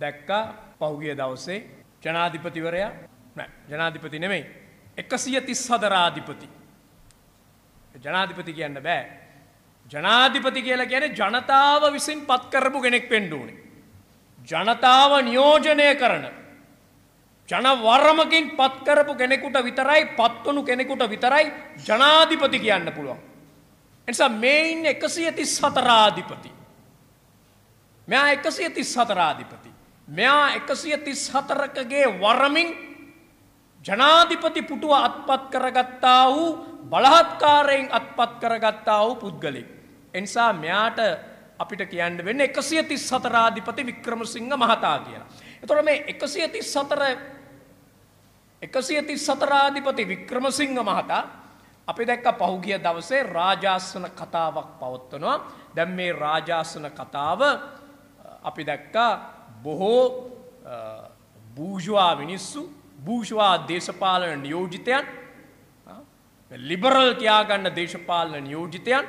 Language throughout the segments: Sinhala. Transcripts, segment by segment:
දැක්කා පහුගිය දවසේ ජනාධිපතිවරයා නෑ ජනාධිපති නෙමෙයි එකසිය තිස් හදරාධිපති ජනාධිපති කියන්න බෑ. ජනාධිපති කියලා කියන්නේ ජනතාව විසින් පත් කරපු කෙනෙක් වෙන්න ඕනේ. ජනතාව නියෝජනය කරන ජනවරමකින් පත් කරපු කෙනෙකුට විතරයි පත්වනු කෙනෙකුට විතරයි ජනාධිපති කියන්න පුළුවන්. එනිසා මේ ඉන්න එකසිය තිස් හතරාධිපති මෙයා එකසිය තිස් හතරාධිපති මෙයා එකසිය තිස් හතරකගේ වරමින් ජනාධිපති පුටුව අත්පත් කරගත්තා වූ බලහත්කාරයෙන් අත්පත් කරගත්තා වූ පුද්ගලෙක්. එනිසා මෙයාට අපිට කියන්න වෙන්න එකසිය තිස් සතරාධිපති වික්‍රමසිංහ මහතා කියලා. එතොට මේ එකසිය තිස් සතර එකසිය තිස් සතරාධිපති වික්‍රමසිංහ මහතා අපි දැක්ක පහුගිය දවසේ රාජාසන කතාවක් පවත්වනවා දැම් මේ රාජාසන කතාව අපි දැක්කා බොහෝ බූජවා මිනිස්සු භූෂවා දේශපාලන නියෝජිතයන් ලිබරල් කියාගන්න දේශපාලන නියෝජිතයන්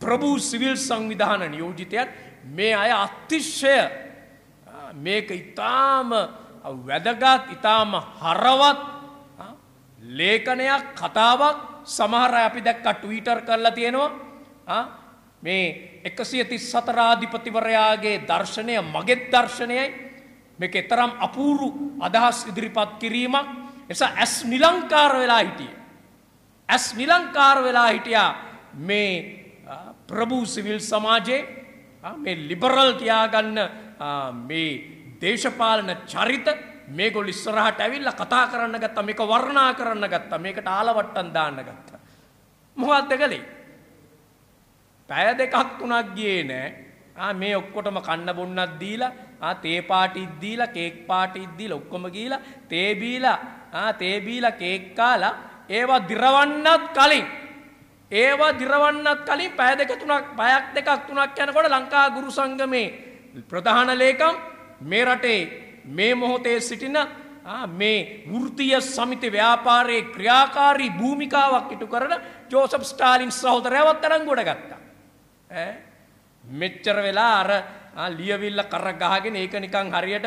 ප්‍රභූ සිවිල් සංවිධාන නියෝජිතයන් මේ අය අතිශ්‍යය මේක ඉතාම වැදගත් ඉතාම හරවත් ලේඛනයක් කතාවක්. සමහර අපි දැක්ක ට්වීටර් කරලා තියෙනවා මේ එකසිය තිස් සතරාධිපතිවරයාගේ දර්ශනය මගෙත් දර්ශනයයි මේක එතරම් අපූරු අදහස් ඉදිරිපත් කිරීමක් එසා ඇස් නිලංකාර වෙලා හිටිය. ඇස් නිලංකාර වෙලා හිටියා මේ ප්‍රභූ සිවිල් සමාජයේ මේ ලිබරල් කියාගන්න මේ දේශපාලන චරිත මේගොල් ඉස්සරහට ඇවිල්ල කතා කරන්න ගත්ත මේක වර්ණා කරන්න ගත්ත මේකට ආලවට්ටන් දාන්න ගත්ත. මොහත්ද කළේ. පැය දෙකක් තුනක් ගියේ නෑ මේ ඔක්කොටම කන්න බොන්නත් දීලා තේ පාටිත් දීලා කේක් පාටිත් දීලා ඔක්කොම ගීලා තේ බීලා තේ බීලා කේක් කාලා ඒවා දිරවන්නත් කලින් ඒවා දිරවන්නත් කලින් පැය දෙක තුනක් පැයක් දෙකක් තුනක් යනකොට ලංකා ගුරු සංගමේ ප්‍රධාන ලේකම් මේ රටේ මේ මොහොතේ සිටින මේ වෘතිය සමිති ව්‍යාපාරයේ ක්‍රියාකාරී භූමිකාවක් ඉටු කරන ජෝසප් ස්ටාලින් සහෝදරයවත් අඩංගුවට ගත්තා. මෙච්චර වෙලා අර ලියවිල්ල කර ගහගෙන ඒක නිකං හරියට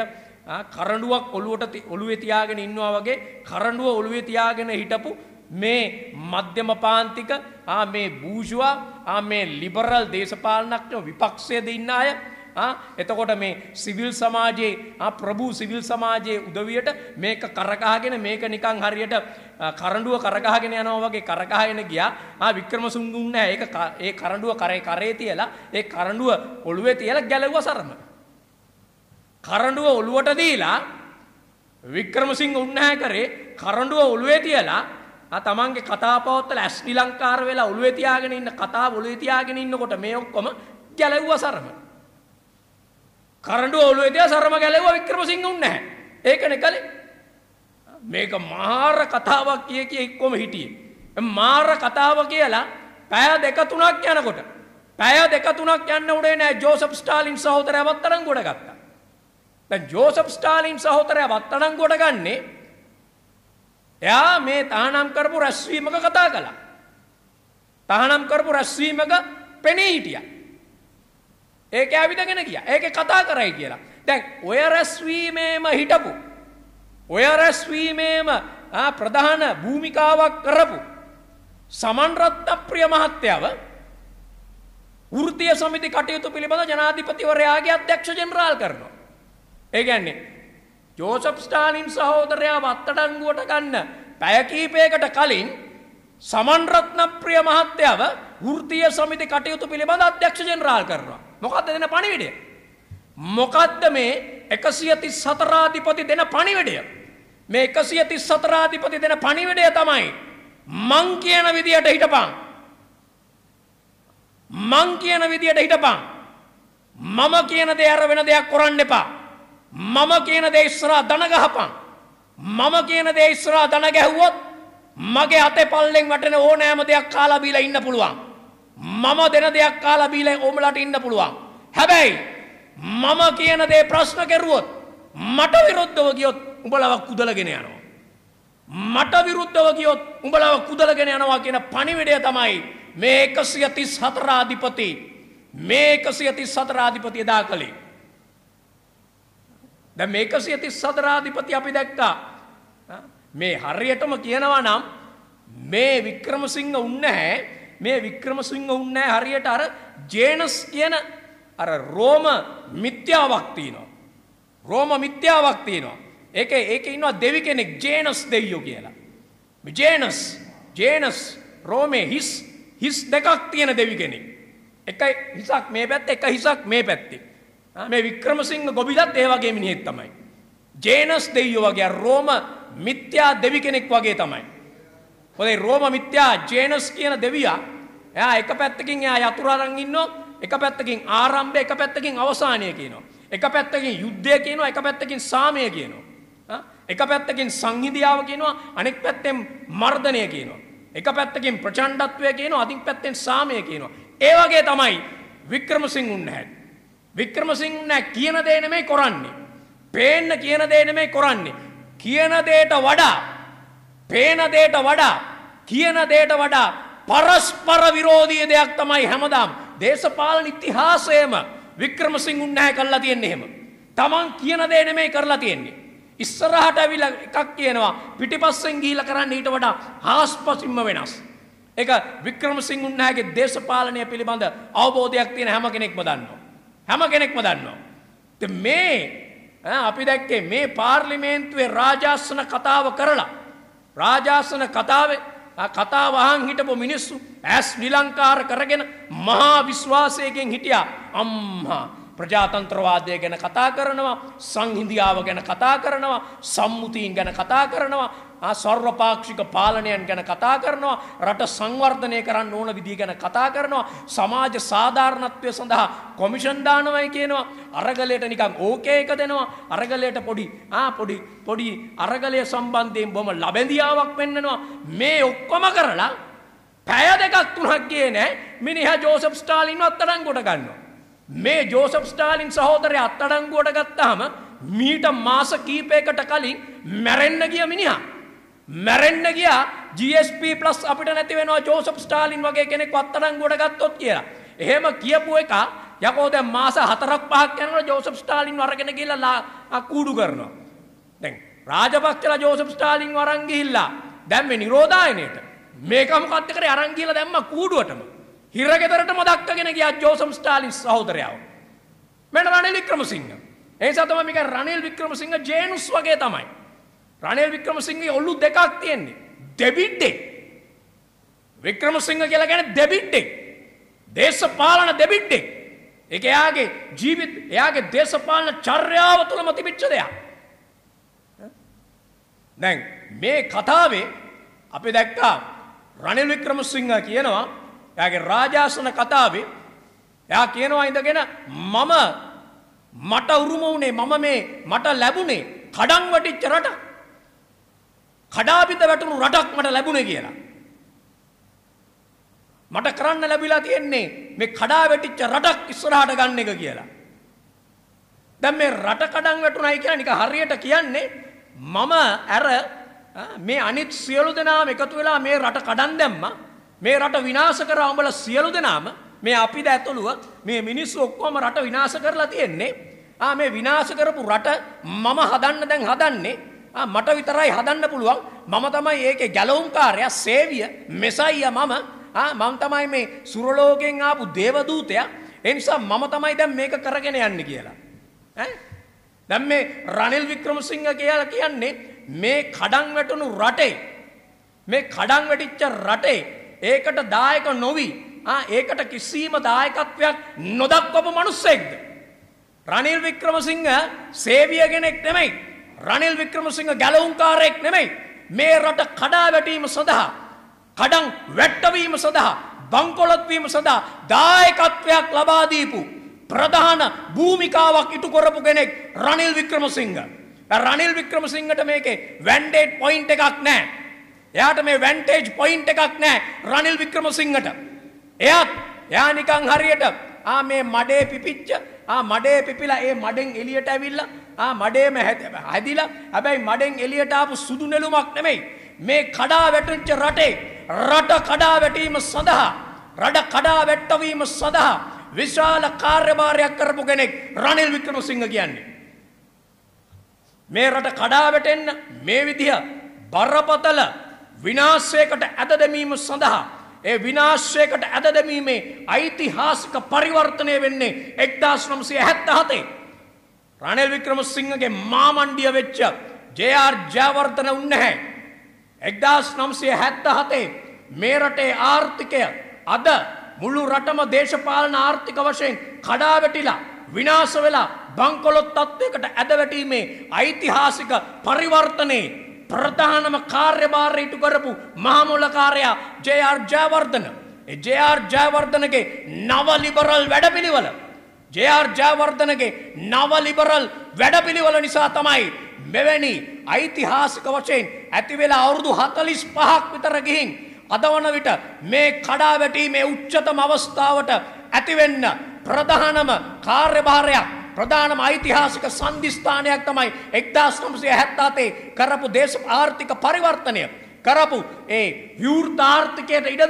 කරඩුවක් ඔළුවට ඔළුවේ තියාගෙන ඉන්නවා වගේ කරඩුව ඔළුවේ තියාගෙන හිටපු මේ මධ්‍යම පාන්තික මේ භූෂවා මේ ලිබරල් දේශපාලනක්න විපක්ෂය දෙන්න අය එතකොට මේ සිවිල් සමාජයේ ප්‍රභූ සිවිල් සමාජයේ උදවියට මේක කරකාගෙන මේක නිකං හරියට කරඩුව කරගහගෙන යනවා වගේ කරකාගෙන ගියා වික්‍රම සුන්දුන්න ඒක ඒ කරඩුව කරේ කරේ තියලා ඒ කරඩුව ඔළුවේ තියලා ගැලව්ව සරම. කරඩුව ඔළුවට දීලා වික්‍රමසිංහ උන්නහැ කරේ කරඩුව ඔළුවේ තියලා තමන්ගේ කතාපවත්තල ඇස් නිලංකාර වෙලා ඔළුවේ තියාගෙන ඉන්න කතා ඔළුවේ තියාගෙන ඉන්නකොට මේ ඔක්කොම ගැලව්ව සරම. කරඩුව ඔළුවේ තියා සරම ගැලවුවා වික්‍රමසිංහ උන්නේ නැහැ. ඒකනේ කලේ. මේක මාර කතාවක් කිය කිය එක්කොම හිටියේ. මාර කතාව කියලා පැය දෙක තුනක් යනකොට පැය දෙක තුනක් යන්න උඩේ නෑ ජෝසප් ස්ටාලින් සහෝදරයා වත්තනංගොඩ ගත්තා. දැන් ජෝසප් ස්ටාලින් සහෝදරයා වත්තනංගොඩ ගන්නේ එයා මේ තහනම් කරපු රැස්වීමක කතා කළා. තහනම් කරපු රැස්වීමක පෙනී හිටියා. ඒක ඇවිදගෙන ගියා. ඒකේ කතා කරයි කියලා. දැන් ඔය රැස්වීමේම හිටපු ඔය රැස්වීමේම ප්‍රධාන භූමිකාවක් කරපු සමන් රත්නප්‍රිය මහත්තයව වෘත්තීය සමිති කටයුතු පිළිබඳ ජනාධිපතිවරයාගේ අධ්‍යක්ෂ ජෙනරාල් කරනවා. ඒ කියන්නේ ජෝසප් ස්ටාලින් සහෝදරයා වත්තඩංගුවට ගන්න පැය කීපයකට කලින් සමන් රත්නප්‍රිය මහත්තයව වෘත්තීය සමිති කටයුතු පිළිබඳ අධ්‍යක්ෂ ජෙනරාල් කරනවා. මොකක්ද දෙන පණිවිඩය. මොකක්ද මේ එකසිය තිස් සතරාධිපති දෙන පණිවිඩය. මේ එකසිය තිස් සතරාධිපති දෙන පණිවිඩය තමයි. මං කියන විදියට හිටපං. මං කියන විදියට හිටපං. මම කියන දේ අර වෙන දෙයක් කරන්න එපා. මම කියන දේ ඉස්සරහා දන ගහපන්. මම කියන දේ ඉස්සරහා දන ගැහුවොත් මගේ අතේ පල්ලෙන් වටෙන ඕනෑම දෙයක් කාලා බීලා ඉන්න පුළුවන්. මම දෙන දෙයක් කාලා බීලා ඔබලට ඉන්න පුළුවන්. හැබැයි මම කියන දේ ප්‍රශ්න කෙරුවොත් මට විරුද්ධව ගියොත් උඹලව කුදලගෙන යනවා. මට විරුද්ධව ගියොත් උඹලව කුදලගෙන යනවා කියන පණිවිඩය තමයි මේ 134 අධිපති මේ 134 අධිපති එදා කළේ. දැන් මේ 134 ආධිපති අපි දැක්කා. මේ හරියටම කියනවා නම් මේ වික්‍රමසිංහ උන්නේ මේ වික්‍රමසිංහ උන්නේ හරියට අර ජේනස් කියන අර රෝම මිත්‍යාවක් තියෙනවා. රෝම මිත්‍යාවක් තියෙනවා. ඒකේ ඒකේ ඉන්නවා දෙවි කෙනෙක් ජේනස් දෙවියෝ කියලා. මේ ජේනස් ජේනස් රෝමේ හිස් හිස් දෙකක් තියෙන දෙවි කෙනෙක්. එකයි හිසක් මේ පැත්තේ එක හිසක් මේ පැත්තේ. මේ වික්‍රමසිංහ ගොබිලත් ඒ වගේ මිනිහෙක් තමයි. ජේනස් දෙවියෝ වගේ රෝම මිත්‍යා දෙවි කෙනෙක් වගේ තමයි. මොකද රෝම මිත්‍යා ජේනස් කියන දෙවියා එයා එක පැත්තකින් එයා යතුරු අරන් ඉන්නවා එක පැත්තකින් ආරම්භය එක පැත්තකින් අවසානය කියනවා. එක පැත්තකින් යුද්ධය කියනවා එක පැත්තකින් සාමය කියනවා. එක පැත්තකින් සංහිඳියාව කියනවා අනෙක් පැත්තෙන් මර්ධනය කියනවා. එක පැත්තකින් ප්‍රචණ්ඩත්වය කියනවා අනිත් පැත්තෙන් සාමය කියනවා. ඒ වගේ තමයි වික්‍රමසිංහ උන්නේ. වික්‍රමසිංහ නෑ කියන දේ නෙමෙයි කරන්නේ. පේන්න කියන දේ නෙමෙයි කරන්නේ. කියන දේට වඩා පේන දේට වඩා කියන දේට වඩා පරස්පර විරෝධී දෙයක් තමයි හැමදාම දේශපාලන ඉතිහාසයේම වික්‍රමසිංහ උන්නෑ කරලා තියෙන්නේ එහෙම. Taman කියන දේ නෙමෙයි කරලා තියෙන්නේ. ඉස්සරහට ඇවිල්ලා එකක් කියනවා පිටිපස්සෙන් ගිහිල්ලා කරන්න ඊට වඩා හාස්පසින්ම වෙනස්. ඒක වික්‍රමසිංහ උන්නෑගේ දේශපාලනය පිළිබඳ අවබෝධයක් තියෙන හැම කෙනෙක්ම දන්නවා. හැම කෙනෙක්ම දන්නවා. මේ අපි දැක්කේ මේ පාර්ලිමේන්තුවේ රාජාසන කතාව කරලා රාජාසන කතාවේ කතා වහන් හිටපු මිනිස්සු ඇස් නිලංකාර කරගෙන මහා විශ්වාසයකින් හිටියා. අම්මා ප්‍රජාතන්ත්‍රවාදය ගැන කතා කරනවා සංහිඳියාව ගැන කතා කරනවා සම්මුතීන් ගැන කතා කරනවා සර්වපාක්ෂික පාලනයන් ගැන කතා කරනවා රට සංවර්ධනය කරන්න ඕන විදිහ ගැන කතා කරනවා. සමාජ සාධාරණත්වය සඳහා කොමිෂන් දානවයි කියනවා. අරගලයට නිකන් ඕකේ එක දෙනවා. අරගලයට පොඩි ආ පොඩි පොඩි අරගලය සම්බන්ධයෙන් බොම ලබැඳියාවක් පෙන්නනවා. මේ ඔක්කොම කරලා පැය දෙකක් තුනක් ගියේ නෑ. මිනිහා ජෝසප් ස්ටාලින්ව අත්අඩංගුවට ගන්නවා. මේ ජෝසප් ස්ටාලින් සහෝදරය අත්තඩංගුවට ගත්තාම මීට මාස කීපයකට කලින් මැරෙන්න ගිය මිනිහා. මැරෙන්න ගියා GSP ප්ලස් අපිට නැති වෙනවා ජෝසප් ස්ටාලින් වගේ කෙනෙක් අත්තඩංගුවට ගත්තොත් කියලා. එහෙම කියපු එක යකෝ දැන් මාස 4ක් 5ක් යනකොට ජෝසප් ස්ටාලින් අරගෙන ගිහලා කූඩු කරනවා. දැන් රාජපක්ෂලා ජෝසප් ස්ටාලින් අරන් ගිහිල්ලා දැන් මේ නිරෝධායනයට මේක මොකක්ද කරේ අරන් ගිහලා දැම්ම කූඩුවටම. හිරගෙදරටම දක්කගෙන ගියා ජෝසම් ස්ටාලින් සහෝදරයව. මෙන්න රනිල් වික්‍රමසිංහ. ඒ නිසා තමයි මේක රනිල් වික්‍රමසිංහ ජේනුස් වගේ තමයි. රනිල් වික්‍රමසිංහගේ ඔළුව දෙකක් තියෙන්නේ. දෙබිඩ්ඩෙක්. වික්‍රමසිංහ කියලා කියන්නේ දෙබිඩ්ඩෙක්. දේශපාලන දෙබිඩ්ඩෙක්. ඒක එයාගේ ජීවිත එයාගේ දේශපාලන චර්යාව තුළම තිබිච්ච දෙයක්. දැන් මේ කතාවේ අපි දැක්කා රනිල් වික්‍රමසිංහ කියනවා එයාගේ රාජාසන කතාවේ එයා කියනවා ඉඳගෙන මම මට උරුම වුණේ මම මේ මට ලැබුණේ කඩන් වටිච්ච රටක්. කඩාපිට වැටුණු රටක් මට ලැබුණේ කියලා. මට කරන්න ලැබිලා තියෙන්නේ මේ කඩා වැටිච්ච රටක් ඉස්සරහට ගන්න එක කියලා. දැන් මේ රට කඩන් වැටුණයි කියලා නිකන් හරියට කියන්නේ මම අර මේ අනිත් සියලු දෙනාම එකතු වෙලා මේ රට කඩන් දැම්මා මේ රට විනාශ කර උඹලා සියලු දෙනාම මේ අපිද ඇතුළුව මේ මිනිස්සු ඔක්කොම රට විනාශ කරලා තියෙන්නේ ආ මේ විනාශ කරපු රට මම හදන්න දැන් හදන්නේ ආ මට විතරයි හදන්න පුළුවන්. මම තමයි ඒකේ ගැලවුම්කාරයා සේවිය මෙසයියා මම. ආ මම තමයි මේ සුරලෝකෙන් ආපු දේවදූතයා. ඒ නිසා මම තමයි දැන් මේක කරගෙන යන්නේ කියලා. ඈ? දැන් මේ රනිල් වික්‍රමසිංහ කියලා කියන්නේ මේ කඩන් වැටුණු රටේ මේ කඩන් වැටිච්ච රටේ ඒකට දායක නොවි. ඒකට කිසිීම දායකත්වයක් නොදක්වපු මනුස්සෙක්ද. රනිල් වික්‍රමසිංහ සේවියගෙනෙක් නෙමෙයි. රනිල් වික්‍රමසිංහ ගැලවුම්කාරයෙක් නෙමෙයි. මේ රට කඩා වැටීම සඳහා. කඩන් වැට්ටවීම සඳහා බංකොලොත්වීම සඳහා දායකත්වයක් ලබාදීපු. ප්‍රධාන භූමිකාවක් ඉටු කොරපු කෙනෙක් රනිල් වික්‍රමසිංහ. රනිල් වික්‍රමසිංහට මේකේ වැන්ඩේට් පොයින්් එකක් නෑ. එයාට මේ වැන්ටේජ් පොයින්ට් එකක් නැහැ රනිල් වික්‍රමසිංහට. එයාත් එයා නිකන් හරියට ආ මේ මඩේ පිපිච්ච ආ මඩේ පිපිලා ඒ මඩෙන් එළියට ඇවිල්ලා ආ මඩේම හැදිලා හැබැයි මඩෙන් එළියට ආපු සුදු නෙළුමක් නෙමෙයි මේ කඩා වැටිච්ච රටේ රට කඩා වැටීම සඳහා රට කඩා වැට්ටවීම සඳහා විශාල කාර්යභාරයක් කරපු කෙනෙක් රනිල් වික්‍රමසිංහ කියන්නේ. මේ රට කඩාවැටෙන්න මේ විදිහ බරපතල විනාශයකට ඇද දැමීම සඳහා ඒ විනාශයකට ඇද දැමීමේ ඓතිහාසික පරිවර්තනය වෙන්නේ 1977 රනිල් වික්‍රමසිංහගේ මාමණ්ඩිය වෙච්ච ජේ.ආර් ජයවර්ධන උන්නේ 1977 මේ රටේ ආර්ථිකය අද මුළු රටම දේශපාලන ආර්ථික වශයෙන් කඩාවැටිලා විනාශ වෙලා බංකොලොත් තත්ත්වයකට ඇදවැටීමේ ඓතිහාසික පරිවර්තනයේ ප්‍රධානම කාර්යභාරය ඉටු කරපු මහමුලකාරයා ජේ.ආර් ජයවර්ධන. ඒ ජේ.ආර් ජයවර්ධනගේ නව ලිබරල් වැඩපිළිවෙල ජේ.ආර් ජයවර්ධනගේ නව ලිබරල් වැඩපිළිවෙල නිසා තමයි මෙවැනි ඓතිහාසික වශයෙන් ඇති වෙලා අවුරුදු 45ක් විතර ගිහින් අදවන විට මේ කඩා වැටීමේ උච්චතම අවස්ථාවට ඇතිවෙන්න ප්‍රධානම කාර්යභාරයක් ප්‍රධානම ඓතිහාසික සන්ධිස්ථානයක් තමයි 1977 කරපු දේශ ආර්ථික පරිවර්තනය කරපු ඒ විවෘත ආර්ථිකයට ඉඩ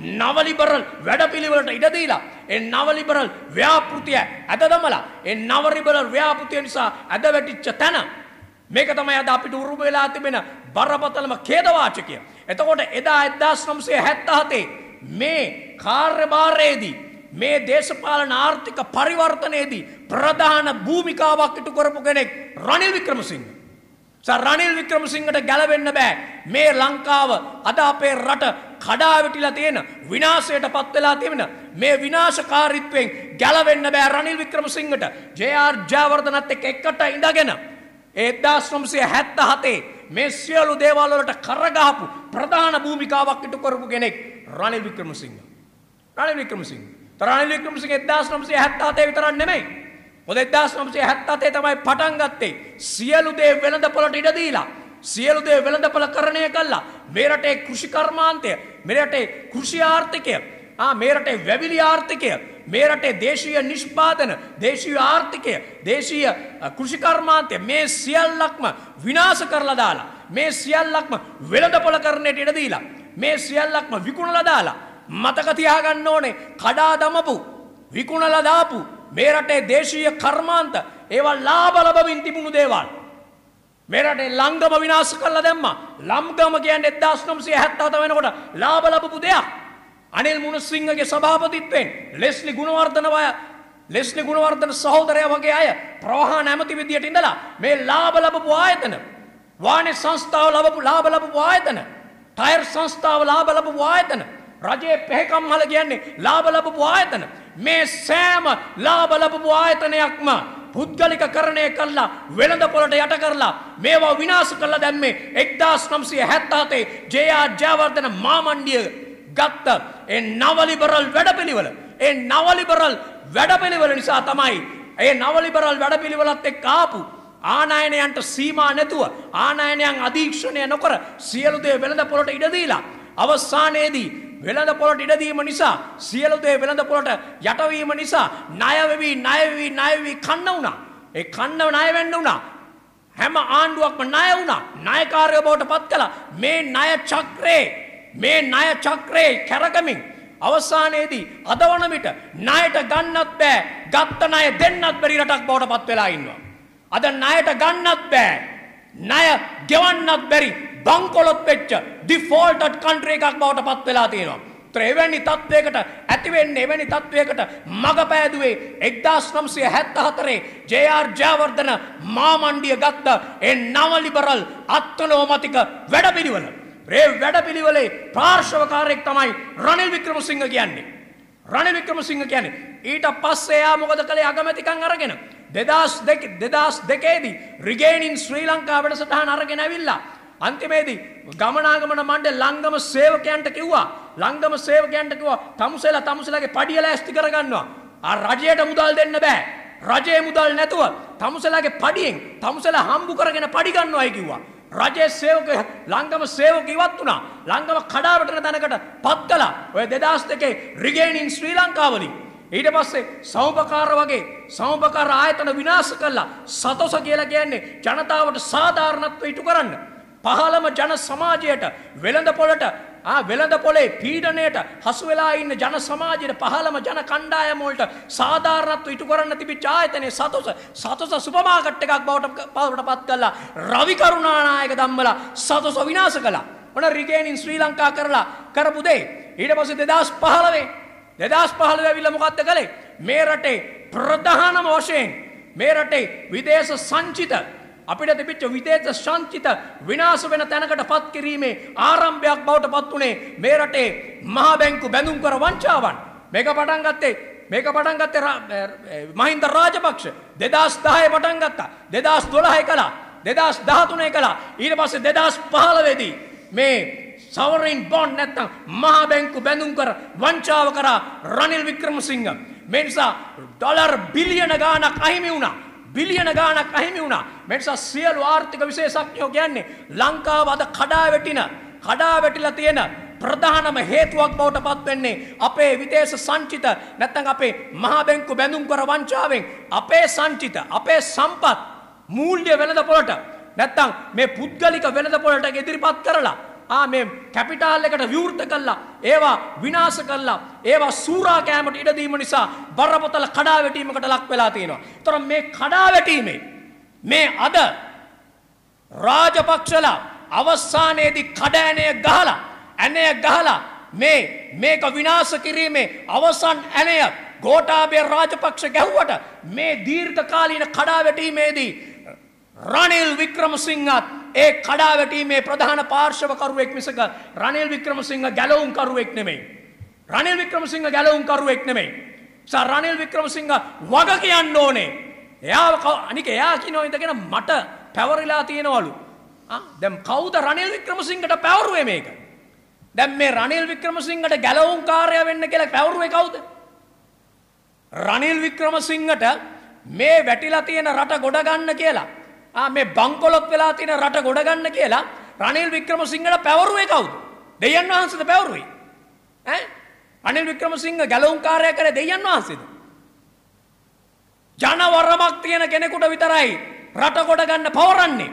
දීලා නව ලිබරල් වැඩපිළිවෙලට ඉඩ දීලා ඒ නව ලිබරල් ව්‍යාපෘතිය ඇද දමලා ඒ නව ලිබරල් ව්‍යාපෘතිය නිසා ඇද වැටිච්ච තැන මේක තමයි අද අපිට උරුම වෙලා තිබෙන බරපතලම ඛේදවාචකය. එතකොට එදා 1977 මේ කාර්යභාරයේදී මේ දේශපාලන ආර්ථික පරිවර්තනයේදී ප්‍රධාන භූමිකාවක් ඉටු කරපු කෙනෙක් රනිල් වික්‍රමසිංහ. රනිල් වික්‍රමසිංහට ගැලවෙන්න බෑ මේ ලංකාව අද අපේ රට කඩාවැටිලා තියෙන විනාශයට පත් වෙලා තියෙන මේ විනාශකාරීත්වයෙන් ගැලවෙන්න බෑ රනිල් වික්‍රමසිංහට ජේ.ආර් ජයවර්ධනත් එක්ක එකට ඉඳගෙන ඒදස් නොම්සේ හැත්ත හතේ මේ සියලු දේවල් වලට කරගහපු ප්‍රධාන භූමිකාවක් ඉටු කරපු කෙනෙක් රනිල් වික්‍රමසිංහ. රනිල් වික්‍රමසිංහ. රනිල් වික්‍රමසිංහ 1977 විතරක් නෙමෙයි. මොකද 1977 තමයි පටන් ගත්තේ. සියලු දේ වෙළඳපොළට ඉඩ දීලා සියලු දේ වෙළඳපොළ කරණය කළා. මේ රටේ කෘෂි කර්මාන්තය, මේ රටේ කෘෂි ආර්ථිකය, ආ මේ රටේ වැවිලි ආර්ථිකය, මේ රටේ දේශීය නිෂ්පාදන, දේශීය ආර්ථිකය, දේශීය කෘෂිකර්මාන්තය මේ සියල්ලක්ම විනාශ කරලා දාලා, මේ සියල්ලක්ම වෙළඳපොළ කරන්නට ඉඩ දීලා, මේ සියල්ලක්ම විකුණලා දාලා මතක තියාගන්න ඕනේ කඩා දමපු විකුණලා දාපු මේ රටේ දේශීය කර්මාන්ත ඒවා ලාභ ලබමින් තිබුණු දේවල්. මේ රටේ ලංගම විනාශ කරලා දැම්මා. ලම්ගම කියන්නේ 1977 වෙනකොට ලාභ ලබපු දෙයක්. අනිල් මුණසිංහගේ සභාපතිත්වයෙන් ලෙස්ලි ගුණවර්ධන වය ලෙස්ලි ගුණවර්ධන සහෝදරයා වගේ අය ප්‍රවාහන ඇමති විදියට ඉඳලා මේ ලාභ ලබපු ආයතන වාණි සංස්ථාව ලබපු ලාභ ලබපු ආයතන ටයර් සංස්ථාව ලාභ ලබපු ආයතන රජයේ පෙහකම්හල කියන්නේ ලාභ ලබපු ආයතන. මේ සෑම ලාභ ලබපු ආයතනයක්ම පුද්ගලික කරණය කල්ලා වෙළඳ පොලට යට කරලා මේවා විනාශ කරලා දැම්මේ 1977 ජයා ජයවර්ධන මාමණ්ඩිය ගත්ත ඒ නවලිබරල් වැඩපිළිවෙල. ඒ නවලිබරල් වැඩපිළිවෙල නිසා තමයි ඒ නවලිබරල් වැඩපිළිවෙලත් එක්ක ආපු ආනයනයන්ට සීමා නැතුව ආනයනයන් අධීක්ෂණය නොකර සියලු දේ වෙළඳ පොලට ඉඩ දීලා අවසානයේදී වෙළඳ පොලට ඉඩ දීම නිසා සියලු දේ වෙළඳ පොලට යටවීම නිසා ණය වෙවි ණය වෙවි ණය වෙවි කන්න වුණා. ඒ කන්න ණය වෙන්න වුණා. හැම ආණ්ඩුවක්ම ණය වුණා. ණයකාරයෝ බවට පත් කළා. මේ ණය චක්‍රේ මේ ණය චක්‍රේ කැරකමින් අවසානයේදී අද වන විට ණයට ගන්නත් බෑ. ගත්ත ණය දෙන්නත් බැරි රටක් බවට පත් වෙලා ඉන්නවා. අද ණයට ගන්නත් බෑ. ණය ගෙවන්නත් බැරි බංකොලොත් වෙච්ච ඩිෆෝල්ටඩ් කන්ට්‍රී එකක් බවට පත් වෙලා තියෙනවා. ඒතර එවැනි තත්වයකට ඇති වෙන්නේ එවැනි තත්වයකට මඟ පෑදුවේ 1974 ජේ.ආර් ජයවර්ධන මාමණ්ඩිය ගත්ත ඒ නව ලිබරල් අත්නෝමතික වැඩපිළිවෙල. ඒ වැඩපිළිවෙලේ පාර්ශවකාරයෙක් තමයි රනිල් වික්‍රමසිංහ කියන්නේ. රනිල් වික්‍රමසිංහ කියන්නේ ඊට පස්සේ එයා මොකද කළේ අගමැතිකම් අරගෙන දෙදස් දෙක දෙදස් දෙකේදී රිගේනින් ශ්‍රී ලංකා වැඩසටහන අරගෙන ඇවිල්ලා අන්තිමේදී ගමනාගමන මණ්ඩල ලංගම සේවකයන්ට කිව්වා. ලංගම සේවකයන්ට කිව්වා තමුසෙලා තමුසෙලාගේ පඩිය ලෑස්ති කරගන්නවා. ආ රජයට මුදල් දෙන්න බෑ. රජයේ මුදල් නැතුව තමුසෙලාගේ පඩියෙන් තමුසෙලා හම්බු කරගෙන පඩි ගන්නවායි කිව්වා. රජයේ සේවක ලංගම සේවක ඉවත් වුණා. ලංගම කඩාවැටෙන තැනකට පත් කළා. ඔය 2002 රිගේනින් ශ්‍රී ලංකාවලින්. ඊට පස්සේ සෞපකාර වගේ සෞපකාර ආයතන විනාශ කළා. සතොස කියලා කියන්නේ ජනතාවට සාධාරණත්වය ඉටු කරන්න. පහළම ජන සමාජයට වෙළඳ පොළට වෙළඳ පොලේ පීඩනයට හසු වෙලා ඉන්න ජන සමාජයට පහළම ජන කණ්ඩායම වලට සාධාරණත්ව ඉටු කරන්න තිබිච්ච ආයතනයේ සතොස සතොස සුපර් මාකට් එකක් බවට බවට පත් කළා. රවි කරුණානායක ධම්මලා සතොස විනාශ කළා. මොන රිගේනින් ශ්‍රී ලංකා කරලා කරපු දේ. ඊට පස්සේ 2015 2015 ඇවිල්ලා මොකද්ද කළේ? මේ රටේ ප්‍රධානම වශයෙන් මේ රටේ විදේශ සංචිත අපිට තිබිච්ච විදේශ සංචිත විනාශ වෙන තැනකට පත් කිරීමේ ආරම්භයක් බවට පත් වුණේ මේ රටේ මහා බැංකු බැඳුම් කර වංචාවන්. මේක පටන් ගත්තේ මේක පටන් ගත්තේ මහින්ද රාජපක්ෂ. 2010 පටන් ගත්තා. 2012 කළා. 2013 කළා. ඊට පස්සේ 2015 දී මේ සවරින් බොන්ඩ් නැත්තම් මහා බැංකු බැඳුම් කර වංචාව කරා රනිල් වික්‍රමසිංහ. මේ නිසා ඩොලර් බිලියන ගාණක් අහිමි වුණා. බිලියන ගාණක් අහිමි වුණා. මේ නිසා සියලු ආර්ථික විශේෂඥයෝ කියන්නේ ලංකාව අද කඩා වැටින කඩා වැටිලා තියෙන ප්‍රධානම හේතුවක් බවට පත් වෙන්නේ අපේ විදේශ සංචිත නැත්නම් අපේ මහා බැංකු බැඳුම් කර වංචාවෙන් අපේ සංචිත අපේ සම්පත් මූල්‍ය වෙළඳපොළට නැත්නම් මේ පුද්ගලික වෙළඳපොළට ඉදිරිපත් කරලා ආ මේ කැපිටාල් එකට විවෘත කළා ඒවා විනාශ කළා ඒවා සූරා කෑමට ඉඩ දීම නිසා බරපතල කඩාවැටීමකට ලක් වෙලා තියෙනවා. ඒතර මේ කඩාවැටීමේ මේ අද රාජපක්ෂලා අවසානයේදී කඩෑනය ගහලා ඇනය ගහලා මේ මේක විනාශ කිරීමේ අවසන් ඇනය ගෝඨාභය රාජපක්ෂ ගැහුවට මේ දීර්ඝකාලීන කඩාවැටීමේදී රනිල් වික්‍රමසිංහත් ඒ කඩාවැටීමේ ප්‍රධාන පාර්ශවකරුවෙක් මිසක රනිල් වික්‍රමසිංහ ගැලවුම්කරුවෙක් නෙමෙයි. රනිල් වික්‍රමසිංහ ගැලවුම්කරුවෙක් නෙමෙයි. සා රනිල් වික්‍රමසිංහ වග කියන්න ඕනේ. එයා අනික එයා කියනවා ඉඳගෙන මට පැවරිලා තියෙනවලු. දැන් කවුද රනිල් වික්‍රමසිංහට පැවරුවේ මේක? දැන් මේ රනිල් වික්‍රමසිංහට ගැලවුම්කාරය වෙන්න කියලා පැවරුවේ කවුද? රනිල් වික්‍රමසිංහට මේ වැටිලා තියෙන රට ගොඩ ගන්න කියලා මේ බංකොලොත් වෙලා තියෙන රට ගොඩ ගන්න කියලා රනිල් වික්‍රමසිංහට පැවරුවේ කවුද? දෙයයන් වහන්සේද පැවරුවේ? ඈ? රනිල් වික්‍රමසිංහ ගැලවුම් කාර්යය කරේ දෙයයන් වහන්සේද? ජනවරමක් තියෙන කෙනෙකුට විතරයි රට ගොඩ ගන්න පවරන්නේ.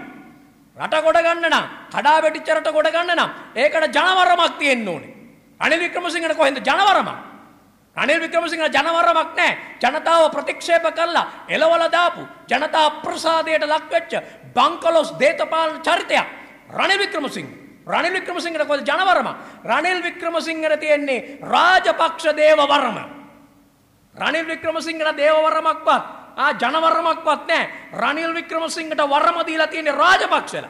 රට ගොඩ ගන්න නම් කඩා වැටිච්ච රට ගොඩ ගන්න නම් ඒකට ජනවරමක් තියෙන්න ඕනේ. රනිල් වික්‍රමසිංහට කොහෙන්ද ජනවරමක්? රනිල් වික්‍රමසිංහ ජනවරමක් නැහැ. ජනතාව ප්‍රතික්ෂේප කළා. එලවල දාපු ජනතා ප්‍රසාදයට ලක්වෙච්ච බංකලොස් දේශපාලන චරිතයක්. රනිල් වික්‍රමසිංහ. රනිල් වික්‍රමසිංහට කොහෙද ජනවරම? රනිල් වික්‍රමසිංහට තියෙන්නේ රාජපක්ෂ දේවවරම. රනිල් වික්‍රමසිංහට දේවවරමක්වත් ආ ජනවරමක්වත් නැහැ. රනිල් වික්‍රමසිංහට වරම දීලා තියෙන්නේ රාජපක්ෂලා.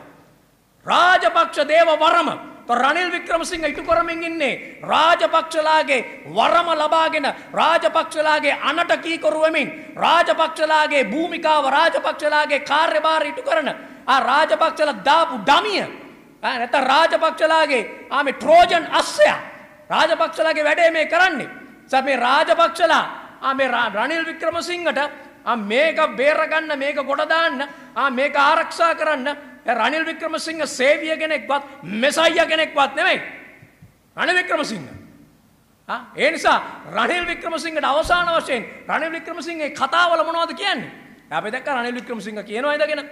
රාජපක්ෂ දේවවරම රනිල් වික්‍රමසිංහ ඉටු කරමින් ඉන්නේ රාජපක්ෂලාගේ වරම ලබාගෙන රාජපක්ෂලාගේ අනට කීකරු වෙමින් රාජපක්ෂලාගේ භූමිකාව රාජපක්ෂලාගේ කාර්යභාර ඉටු කරන ආ රාජපක්ෂලා දාපු ඩමිය නැත්නම් රාජපක්ෂලාගේ ආ මේ ට්‍රෝජන් අස්සය රාජපක්ෂලාගේ වැඩේ මේ කරන්නේ සත් මේ රාජපක්ෂලා ආ මේ රනිල් වික්‍රමසිංහට ආ මේක බේරගන්න මේක ගොඩ දාන්න ආ මේක ආරක්ෂා කරන්න රනිල් වික්‍රමසිංහ සේවිය කෙනෙක්වත් මෙසයිය කෙනෙක්වත් නෙමෙයි. රනිල් වික්‍රමසිංහ. ඒ නිසා රනිල් වික්‍රමසිංහට අවසාන වශයෙන් රනිල් වික්‍රමසිංහගේ කතාවල මොනවද කියන්නේ? අපි දැක්ක රනිල් වික්‍රමසිංහ කියනවා ඉඳගෙන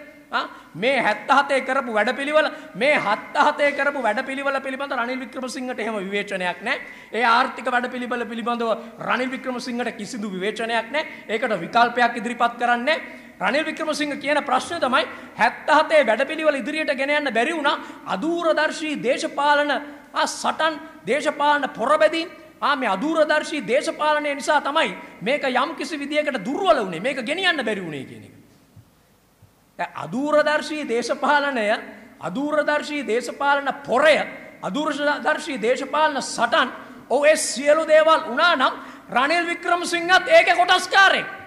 මේ 77 කරපු වැඩපිළිවෙල මේ 77 කරපු වැඩපිළිවෙල පිළිබඳ රනිල් වික්‍රමසිංහට එහෙම විවේචනයක් නැහැ. ඒ ආර්ථික වැඩපිළිවෙල පිළිබඳව රනිල් වික්‍රමසිංහට කිසිදු විවේචනයක් නැහැ. ඒකට විකල්පයක් ඉදිරිපත් කරන්නේ රනිල් වික්‍රමසිංහ කියන ප්‍රශ්නය තමයි 77 වැඩපිළිවෙල ඉදිරියට ගෙන යන්න බැරි වුණා අදූරදර්ශී දේශපාලන සටන් දේශපාලන පොරබැදීම් ආ මේ අදූරදර්ශී දේශපාලනය නිසා තමයි මේක යම් කිසි විදියකට දුර්වල වුණේ මේක ගෙනියන්න බැරි වුණේ කියන එක. දැන් අදූරදර්ශී දේශපාලනය අදූරදර්ශී දේශපාලන පොරය අදූරදර්ශී දේශපාලන සටන් ඔව් ඒ සියලු දේවල් වුණා නම් රනිල් වික්‍රමසිංහත් ඒකේ කොටස්කාරයෙක්.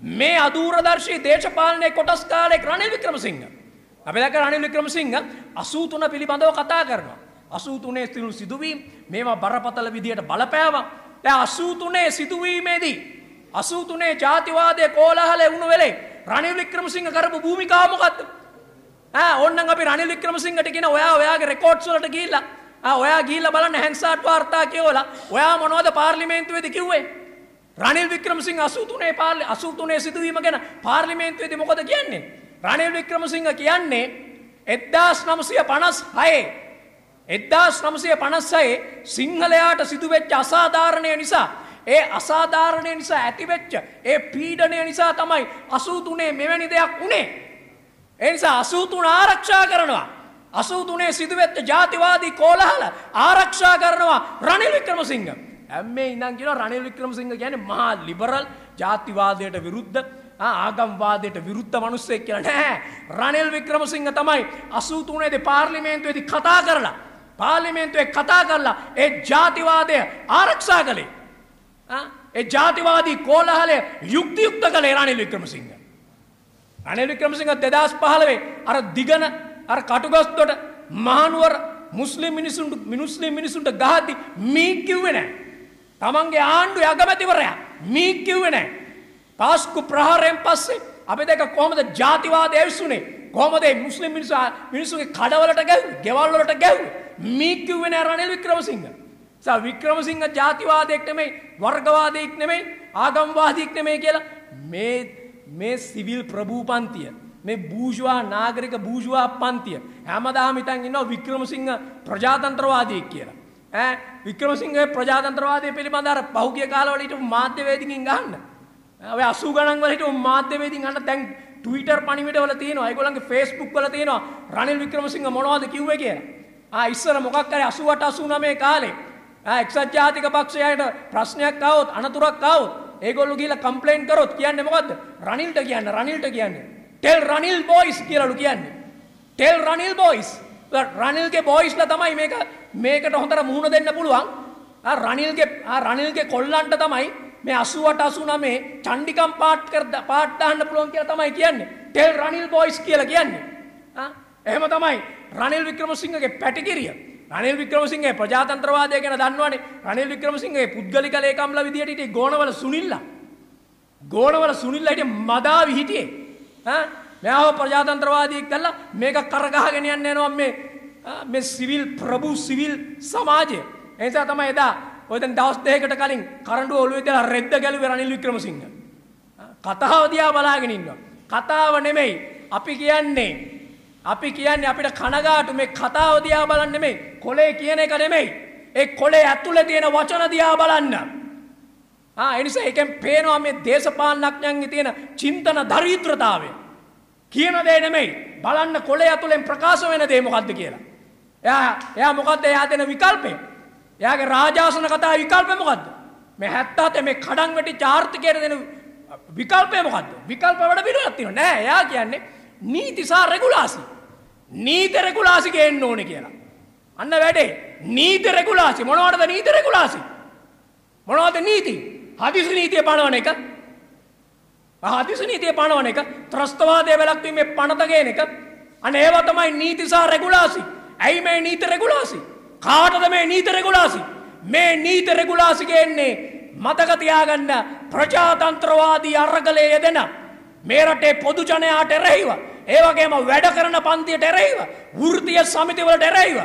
මේ අදූරදර්ශී දේශපාලනයේ කොටස් කාලෙක් රනිල් වික්‍රමසිංහ. අපි දැක්ක රනිල් වික්‍රමසිංහ 83 පිළිබඳව කතා කරනවා. 83 සිදු සිදුවීම් මේවා බරපතල විදියට බලපෑවා. දැන් 83 සිදුවීමේදී 83 ජාතිවාදයේ කෝලහලේ වුණු වෙලේ රනිල් වික්‍රමසිංහ කරපු භූමිකාව මොකද්ද? ඈ ඕන්නම් අපි රනිල් වික්‍රමසිංහට කියන ඔයා ඔයාගේ රෙකෝඩ්ස් වලට ගිහිල්ලා ආ ඔයා ගිහිල්ලා බලන්න හැන්සාට් වාර්තා කියවලා ඔයා මොනවද පාර්ලිමේන්තුවේදී කිව්වේ? රනිල් වික්‍රමසිංහ 83 පාර්ලි 83 සිදුවීම ගැන පාර්ලිමේන්තුවේදී මොකද කියන්නේ? රනිල් වික්‍රමසිංහ කියන්නේ 1956 එද්දාස් නමසය පනස්සයේ සිංහලයාට සිදුවෙච්ච අසාධාරණය නිසා ඒ අසාධාරණය නිසා ඇතිවෙච්ච ඒ පීඩනය නිසා තමයි අසූතුනේ මෙවැනි දෙයක් උනේ. එනිසා අසූතුන ආරක්ෂා කරනවා. අසූතුනේ සිදුවෙච්ච ජාතිවාදී කෝලහල ආරක්ෂා කරනවා රනිල් වික්‍රමසිංහ. ඇම්මේ ඉඳන් කියන රනිල් වික්‍රමසිංහ කියන්නේ මහා ලිබරල් ජාතිවාදයට විරුද්ධ ආගම්වාදයට විරුද්ධ මිනිස්සෙක් කියලා නෑ. රනිල් වික්‍රමසිංහ තමයි 83 දී පාර්ලිමේන්තුවේදී කතා කරලා පාර්ලිමේන්තුවේ කතා කරලා ඒ ජාතිවාදය ආරක්ෂා කළේ. ඒ ජාතිවාදී කෝලහලය යුක්තියුක්ත කළේ රනිල් වික්‍රමසිංහ. රනිල් වික්‍රමසිංහ 2015 අර දිගන අර කටුගස්තොට මහනුවර මුස්ලිම් මිනිසුන්ට මිනුස්ලිම් මිනිසුන්ට ගහද්දි මී කිව්වේ නැහැ. තමන්ගේ ආණ්ඩු අගමැතිවරයා මී කිව්වේ නැහැ. පාස්කු ප්‍රහාරයෙන් පස්සේ අපි දෙක කොහොමද ජාතිවාදය ඇවිස්සුනේ? කොහොමද මුස්ලිම් මිනිස්සු මිනිස්සුගේ කඩවලට ගැහුවේ, ගෙවල් වලට ගැහුවේ? මී කිව්වේ නැහැ රනිල් වික්‍රමසිංහ. සා වික්‍රමසිංහ ජාතිවාදයක් නෙමෙයි, වර්ගවාදයක් නෙමෙයි, ආගම්වාදයක් නෙමෙයි කියලා මේ මේ සිවිල් ප්‍රභූ පන්තිය මේ බූෂවා නාගරික බූෂවා පන්තිය හැමදාම හිතන් ඉන්නවා වික්‍රමසිංහ ප්‍රජාතන්ත්‍රවාදියෙක් කියලා. ඈ වික්‍රමසිංහගේ ප්‍රජාතන්ත්‍රවාදය පිළිබඳ අර පහුගිය කාලවල හිටපු මාධ්‍යවේදිකින් ගහන්න. ඔය 80 ගණන් වල හිටපු මාධ්‍යවේදින් අහන්න දැන් Twitter පණිවිඩ වල තියෙනවා. ඒගොල්ලන්ගේ Facebook වල තියෙනවා රනිල් වික්‍රමසිංහ මොනවද කිව්වේ කියලා. ආ ඉස්සර මොකක් හරි 88 89 කාලේ ආ එක්සත් ජාතික පක්ෂයට ප්‍රශ්නයක් ආවොත් අනතුරක් ආවොත් ඒගොල්ලෝ ගිහලා කම්ප්ලේන්ට් කරොත් කියන්නේ මොකද්ද? රනිල්ට කියන්නේ රනිල්ට කියන්නේ. ටෙල් රනිල් බොයිස් කියලාලු කියන්නේ. Tell Ranil boys. රනිල්ගේ බොයිස්ලා තමයි මේක මේකට හොඳට මුහුණ දෙන්න පුළුවන්. ආ රනිල්ගේ ආ රනිල්ගේ කොල්ලන්ට තමයි මේ 88 89 චණ්ඩිකම් පාට් කර පාට් දාන්න පුළුවන් කියලා තමයි කියන්නේ. ටෙල් රනිල් බොයිස් කියලා කියන්නේ. ආ එහෙම තමයි රනිල් වික්‍රමසිංහගේ පැටිකිරිය. රනිල් වික්‍රමසිංහගේ ප්‍රජාතන්ත්‍රවාදය ගැන දන්නවනේ. රනිල් වික්‍රමසිංහගේ පුද්ගලික ලේකම්ලා විදියට හිටියේ ගෝණවල සුනිල්ලා. ගෝණවල සුනිල්ලා හිටියේ මදාවි හිටියේ. ඈ මෙයාව ප්‍රජාතන්ත්‍රවාදියෙක් කළා මේක කරගහගෙන යන්න යනවා මේ මේ සිවිල් ප්‍රභු සිවිල් සමාජය. ඒ නිසා තමයි එදා ඔය දැන් දවස් දෙකකට කලින් කරඬුව ඔළුවේ දාලා රෙද්ද ගැලුවේ රනිල් වික්‍රමසිංහ. කතාව දිහා බලාගෙන ඉන්නවා. කතාව නෙමෙයි අපි කියන්නේ අපි කියන්නේ අපිට කනගාටු මේ කතාව දිහා බලන්න නෙමෙයි කොලේ කියන එක නෙමෙයි. ඒ කොලේ ඇතුලේ තියෙන වචන දිහා බලන්න. ආ ඒ නිසා එකෙන් පේනවා මේ දේශපාලනඥයන්ගේ තියෙන චින්තන දරිද්‍රතාවය. කියන දේ නෙමෙයි බලන්න කොලේ ඇතුලෙන් ප්‍රකාශ වෙන දේ මොකද්ද කියලා. එයා එයා මොකද්ද එයා දෙන විකල්පේ? එයාගේ රාජාසන කතා විකල්පය මොකද්ද? මේ 77 මේ කඩන් වැටිච්ච ආර්ථිකයට දෙන විකල්පය මොකද්ද? විකල්ප වල පිළිවෙලක් තියෙනවා. නෑ එයා කියන්නේ නීති සහ රෙගුලාසි. නීති රෙගුලාසි ගේන්න ඕනේ කියලා. අන්න වැඩේ. නීති රෙගුලාසි මොනවටද නීති රෙගුලාසි? මොනවද නීති? හදිසි නීතිය පනවන එක. හදිසි නීතිය පනවන එක, ත්‍රස්තවාදය වැළැක්වීමේ පනත ගේන එක. අන්න ඒවා තමයි නීති සහ රෙගුලාසි. ඇයි මේ නීති රෙගුලාසි? කාටද මේ නීති රෙගුලාසි? මේ නීති රෙගුලාසි ගේන්නේ මතක තියාගන්න ප්‍රජාතන්ත්‍රවාදී අරගලයේ යෙදෙන මේ රටේ පොදු ජනයාට එරෙහිව ඒ වගේම වැඩ කරන පන්තියට එරෙහිව වෘත්තීය සමිතිවලට එරෙහිව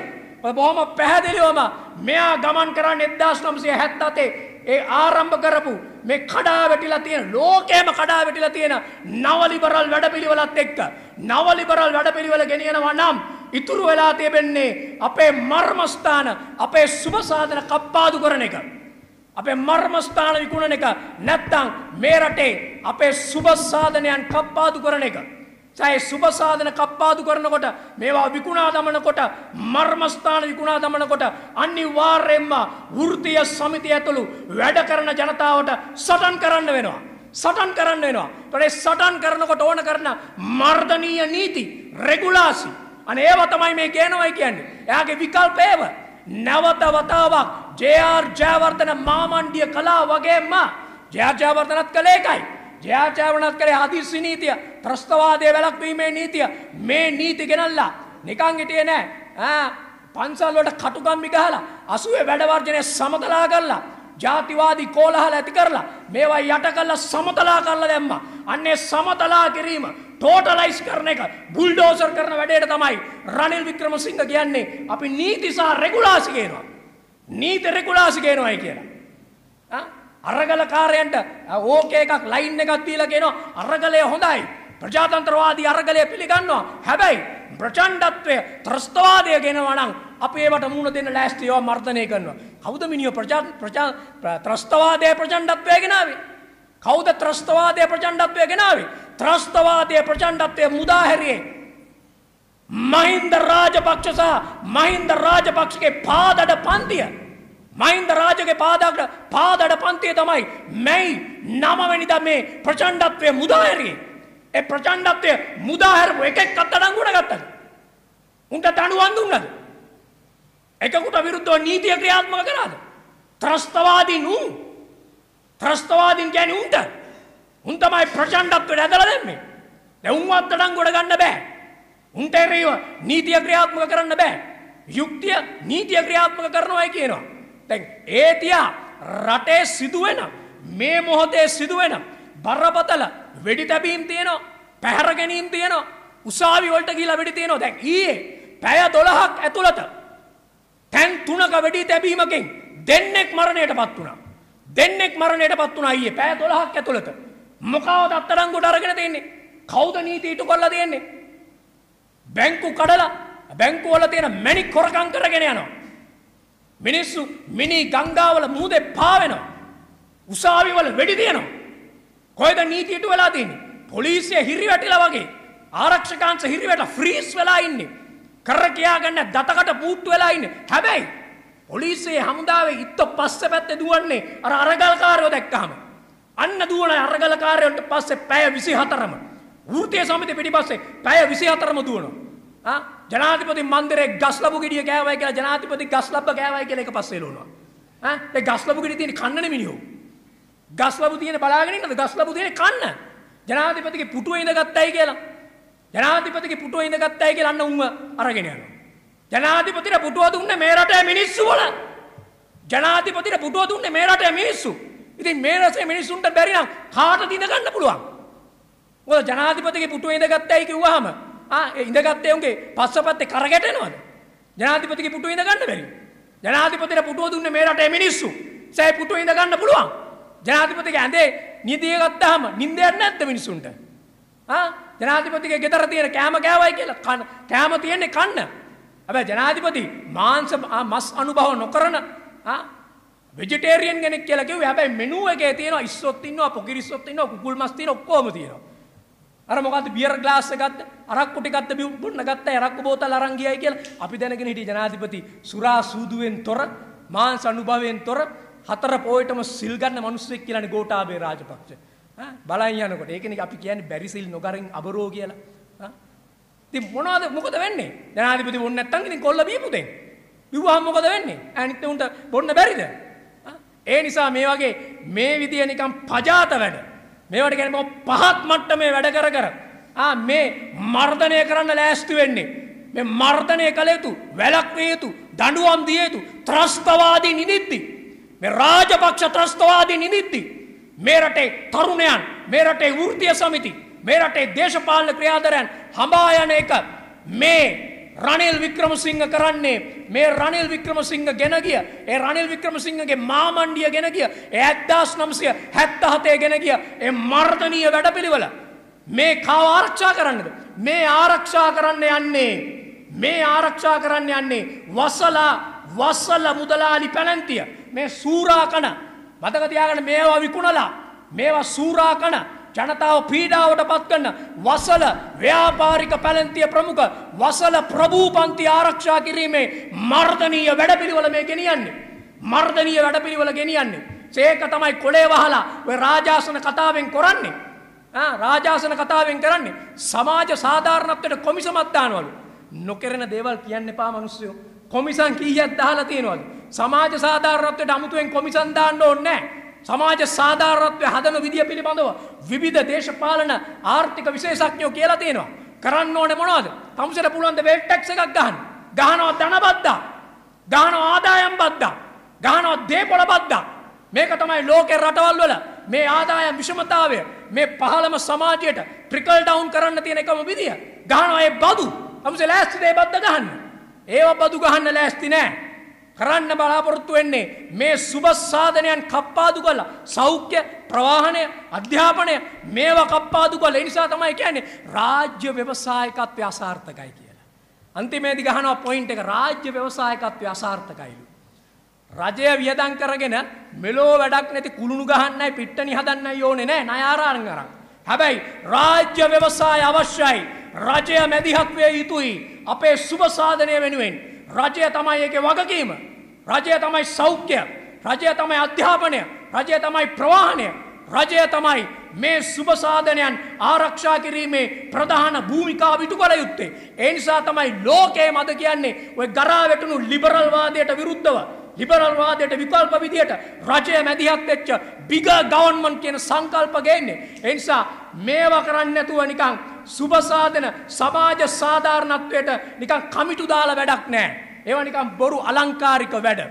බොහොම පැහැදිලිවම මෙයා ගමන් කරන්නේ 1977 ඒ ආරම්භ කරපු මේ කඩා වැටිලා තියෙන ලෝකෙම කඩා වැටිලා තියෙන නව ලිබරල් වැඩපිළිවෙලත් එක්ක නව ලිබරල් වැඩපිළිවෙල ගෙනියනවා නම් ඉතුරු වෙලා තිබෙන්නේ අපේ මර්මස්ථාන අපේ සුබ සාධන කප්පාදු කරන එක. අපේ මර්මස්ථාන විකුණන එක නැත්තම් මේ රටේ අපේ සුබ සාධනයන් කප්පාදු කරන එක. සෑ සුබ සාධන කප්පාදු කරනකොට මේවා විකුණා දමනකොට මර්මස්ථාන විකුණා දමනකොට අනිවාර්යෙන්ම වෘත්තීය සමිතිය ඇතුළු වැඩ කරන ජනතාවට සටන් කරන්න වෙනවා. සටන් කරන්න වෙනවා. ඒතකොට සටන් කරනකොට ඕන කරන මර්ධනීය නීති, රෙගුලාසි. අනේ ඒව තමයි මේ කියනවයි කියන්නේ. එයාගේ විකල්ප ඒව. නැවත වතාවක් ජේ.ආර්. ජයවර්ධන මාමණ්ඩිය කලා වගේම ජේ.ආර්. ජයවර්ධනත් කළේ ඒකයි. ජයාචාවනත් කරේ හදිස්සි නීතිය ත්‍රස්තවාදය වැළක්වීමේ නීතිය. මේ නීති ගෙනල්ලා නිකං හිටියේ නෑ. ඈ පන්සල් වලට කටුකම්බි ගහලා 80 වැඩවර්ජනය සමතලා කරලා ජාතිවාදී කෝලහල ඇති කරලා මේවා යට කරලා සමතලා කරලා දැම්මා. අන්නේ සමතලා කිරීම ටෝටලයිස් කරන එක බුල්ඩෝසර් කරන වැඩේට තමයි රනිල් වික්‍රමසිංහ කියන්නේ. අපි නීති සහ රෙගුලාසි කියනවා. නීති රෙගුලාසි කියනවායි කියලා. අරගලකාරයන්ට ඕක එකක් ලයින් එකක් දීලා කියනවා අරගලය හොඳයි. ප්‍රජාතන්ත්‍රවාදී අරගලය පිළිගන්නවා. හැබැයි ප්‍රචණ්ඩත්වය ත්‍රස්තවාදය ගෙනවා නම් අපි ඒවට මුණ දෙන්න ලෑස්ති ඒවා මර්ධනය කරනවා. කවුද මිනිහ ප්‍රජා ප්‍රජා ත්‍රස්තවාදයේ ප්‍රචණ්ඩත්වය ගෙනාවේ? කවුද ත්‍රස්තවාදයේ ප්‍රචණ්ඩත්වය ගෙනාවේ? ත්‍රස්තවාදයේ ප්‍රචණ්ඩත්වය මුදා හැරියේ මහින්ද රාජපක්ෂ සහ මහින්ද රාජපක්ෂගේ පාදඩ පන්තිය මහින්ද රාජගේ පාදක පාදඩ පන්තිය තමයි මැයි නමවැනිදා මේ ප්‍රචණ්ඩත්වය මුදා හැරියේ. ඒ ප්‍රචණ්ඩත්වය මුදා හැරපු එකෙක් අත්අඩංගුවට ගත්තද? උන්ට දඬුවම් දුන්නද? එකකුට විරුද්ධව නීතිය ක්‍රියාත්මක කරාද? ත්‍රස්තවාදීන් උන් ත්‍රස්තවාදීන් කියන්නේ උන්ට. උන් තමයි ප්‍රචණ්ඩත්වයට ඇදලා දෙන්නේ. දැන් උන්ව අත්අඩංගුවට ගන්න බෑ. උන්ට එරෙහිව නීතිය ක්‍රියාත්මක කරන්න බෑ. යුක්තිය නීතිය ක්‍රියාත්මක කරනවායි කියනවා. දැන් ඒ තියා රටේ සිදුවෙන මේ මොහොතේ සිදුවෙන බරපතල වෙඩි තැබීම් තියෙනවා පැහැර ගැනීම් තියෙනවා උසාවි වලට ගිහිලා වෙඩි තියෙනවා. දැන් ඊයේ පැය 12ක් ඇතුළත තැන් තුනක වෙඩි තැබීමකින් දෙන්නෙක් මරණයටපත් වුණා. දෙන්නෙක් මරණයටපත් වුණා ඊයේ පැය 12ක් ඇතුළත. මොකවද අත්අඩංගුවට අරගෙන තියෙන්නේ කවුද නීති ඉටු කරලා තියෙන්නේ? බැංකු කඩලා බැංකු වල තියෙන මැණික් හොරකම් කරගෙන යනවා. මිනිස්සු මිනි ගංගාවල මුහුදේ පාවෙනවා. උසාවි වල වෙඩි තියෙනවා. කොහෙද නීති ඉටු වෙලා තියෙන්නේ? පොලිසිය හිරි වැටිලා වගේ. ආරක්ෂකාංශ හිරි වැටලා ෆ්‍රීස් වෙලා ඉන්නේ. කර කියා ගන්න දතකට පූට්ටු වෙලා ඉන්නේ. හැබැයි පොලිසියේ හමුදාවේ ඉත්ත පස්සේ පැත්තේ දුවන්නේ අර අරගල්කාරයෝ දැක්කහම. අන්න දුවන අරගල්කාරයන්ට පස්සේ පැය 24ම වෘත්තීය සමිතිය පිටිපස්සේ පැය 24ම දුවනවා. ආ? ජනාධිපති මන්දිරේ ගස්ලබු ගෙඩිය කෑවයි කියලා ජනාධිපති ගස්ලබ්බ කෑවයි කියලා එක පස්සේ එළවනවා ඈ ඒ ගස්ලබු ගෙඩිය තියෙන කන්නනේ මිනිහෝ. ගස්ලබු තියෙන බලාගෙන ඉන්නද ගස්ලබු තියෙන කන්න. ජනාධිපතිගේ පුටුවේ ඉඳගත්තයි කියලා. ජනාධිපතිගේ පුටුවේ ඉඳගත්තයි කියලා අන්න උන්ව අරගෙන යනවා. ජනාධිපතිට පුටුව දුන්නේ මේ රටේ මිනිස්සු වල. ජනාධිපතිට පුටුව දුන්නේ මේ රටේ මිනිස්සු. ඉතින් මේ රටේ මිනිස්සුන්ට බැරි නම් කාටද ඉඳ ගන්න පුළුවන්? මොකද ජනාධිපතිගේ පුටුවේ ඉඳගත්තයි කිව්වහම ආ ඒ ඉඳගත්තේ උන්ගේ පස්සපැත්තේ කරගැටෙනවද ජනාධිපතිගේ පුටුවේ ඉඳ ගන්න බැරි. ජනාධිපතිට පුටුව දුන්නේ මේ රටේ මිනිස්සු. සෑ පුටුවේ ඉඳ ගන්න පුළුවන්? ජනාධිපතිගේ ඇඳේ නිදිය ගත්තාම නිින්දයක් නැද්ද මිනිස්සුන්ට ආ? ජනාධිපතිගේ ගෙදර තියෙන කෑම කෑවයි කියලා කන කෑම තියෙන්නේ කන්න. හැබැයි ජනාධිපති මාංශ මස් අනුභව නොකරන ආ වෙජිටේරියන් කෙනෙක් කියලා කිව්වේ. හැබැයි මෙනු එකේ තියෙනවා ඉස්සොත් ඉන්නවා පොකිරිස්සොත් ඉන්නවා කුකුල් මස් තියෙනවා ඔක්කොම තියෙනවා. අර මොකද්ද බියර් ග්ලාස් එක ගත්ත අරක්කු ටිකක් ගත්ත බොන්න ගත්ත අරක්කු බෝතල් අරන් ගියයි කියලා අපි දැනගෙන හිටිය ජනාධිපති සුරා සූදුවෙන් තොර මාංශ අනුභවයෙන් තොර හතර පොයටම සිල් ගන්න මිනිස්සෙක් කියලානේ ගෝඨාභය රාජපක්ෂ. ඈ බලන් යනකොට. ඒකනේ අපි කියන්නේ බැරි සිල් නොගරින් අබරෝ කියලා. ඈ ඉතින් මොනවද මොකද වෙන්නේ? ජනාධිපති බොන්න නැත්තම් ඉතින් කොල්ල බීපු දෙන් බිව්වහම මොකද වෙන්නේ? අනිත් උන්ට බොන්න බැරිද? ඒ නිසා මේ වගේ මේ විදිය නිකන් පජාත වැඩ. මේවට කියන්නේ පහත් මට්ටමේ වැඩ කර කර. ආ මේ මර්ධනය කරන්න ලෑස්ති වෙන්නේ. මේ මර්ධනය කළ යුතු වැළක්විය යුතු දඬුවම් දිය යුතු ත්‍රස්තවාදී නිදිද්දි මේ රාජපක්ෂ ත්‍රස්තවාදී නිදිද්දි මේ රටේ තරුණයන් මේ රටේ වෘත්තීය සමිති මේ රටේ දේශපාලන ක්‍රියාධරයන් හඹා යන එක මේ රනිල් වික්‍රමසිංහ කරන්නේ. මේ රනිල් වික්‍රමසිංහ ගෙන ගිය ඒ රනිල් වික්‍රමසිංහගේ මාමණ්ඩිය ගෙන ගිය ඒ 1977 ගෙන ගිය ඒ මර්ධනීය වැඩපිළිවෙල මේ කාව ආරක්ෂා කරන්නද? මේ ආරක්ෂා කරන්න යන්නේ මේ ආරක්ෂා කරන්න යන්නේ වසලා වසල මුදලාලි පැලැන්තිය. මේ සූරා කන. මතක තියාගන්න මේවා විකුණලා මේවා සූරා කන. ජනතාව පීඩාවට පත් කරන වසල ව්‍යාපාරික පැලැන්තිය ප්‍රමුඛ වසල ප්‍රභූපන්ති ආරක්ෂා කිරීමේ මර්ධනීය වැඩපිළිවෙල මේ ගෙනියන්නේ. මර්ධනීය වැඩපිළිවෙල ගෙනියන්නේ. ඒක තමයි කොලේ වහලා ඔය රාජාසන කතාවෙන් කරන්නේ. ආ රාජාසන කතාවෙන් කරන්නේ. සමාජ සාධාරණත්වයට කොමිසමක් දානවලු. නොකරන දේවල් කියන්න එපා මිනිස්සුયો කොමිසම් කීයක් දාලා තියෙනවද? සමාජ සාධාරණත්වයට අමුතුවෙන් කොමිසම් දාන්න ඕනේ නැහැ සමාජ සාධාරණත්වය හදන විදිය පිළිබඳව විවිධ දේශපාලන ආර්ථික විශේෂඥයෝ කියලා තියෙනවා. කරන්න ඕනේ මොනවද? තමුසෙට පුළුවන් ද වෙල්ට් ටැක්ස් එකක් ගහන්න. ගහනවා ධන බද්දා. ගහනවා ආදායම් බද්දා. ගහනවා දේපොළ බද්දා. මේක තමයි ලෝකේ රටවල් වල මේ ආදායම් විෂමතාවය මේ පහළම සමාජයට ට්‍රිකල් ඩවුන් කරන්න තියෙන එකම විදිය. ගහනවා ඒ බදු. තමුසේ ලෑස්තිද ඒ බද්ද ගහන්න? ඒව බදු ගහන්න ලෑස්ති නෑ. කරන්න බලාපොරොත්තු වෙන්නේ මේ සුබ සාධනයන් කප්පාදු කළා සෞඛ්‍ය ප්‍රවාහනය අධ්‍යාපනය මේවා කප්පාදු කළා ඒ නිසා තමයි කියන්නේ රාජ්‍ය ව්‍යවසායකත්වය අසාර්ථකයි කියලා. අන්තිමේදි ගහනවා පොයින්ට් එක රාජ්‍ය ව්‍යවසායකත්වය අසාර්ථකයිලු. රජය වියදම් කරගෙන මෙලෝ වැඩක් නැති කුළුණු ගහන්නයි පිට්ටනි හදන්නයි ඕනේ නෑ ණයාරාන් අරන්. හැබැයි රාජ්‍ය ව්‍යවසාය අවශ්‍යයි. රජය මැදිහත් විය යුතුයි. අපේ සුබ සාධනය වෙනුවෙන් රජය තමයි ඒකේ වගකීම. රජය තමයි සෞඛ්‍ය. රජය තමයි අධ්‍යාපනය. රජය තමයි ප්‍රවාහනය. රජය තමයි මේ සුභසාධනයන් ආරක්ෂා කිරීමේ ප්‍රධාන භූමිකා විටු කළ යුත්තේ. ඒ නිසා තමයි ලෝකයේ මත කියන්නේ ඔය ගරා වැටුණු ලිබරල් වාදයට විරුද්ධව ලිබරල් වාදයට විකල්ප විදියට රජය මැදිහත් වෙච්ච බිග ගවර්න්මන්ට් කියන සංකල්ප ගේන්නේ. ඒ නිසා මේවා කරන්නේ නැතුව නිකන් සුභසාධන සමාජ සාධාරණත්වයට නිකන් කමිටු දාලා වැඩක් නැහැ. ඒවා නිකන් බොරු අලංකාරික වැඩ.